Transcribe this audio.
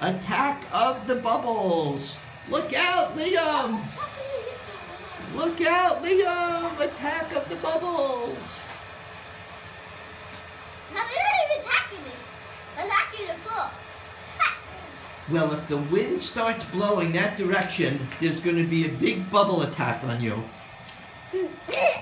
Attack of the bubbles. Look out, Liam. Look out, Liam. Attack of the bubbles. Now they're not even attacking me. Attacking the floor. Well, if the wind starts blowing that direction, there's going to be a big bubble attack on you.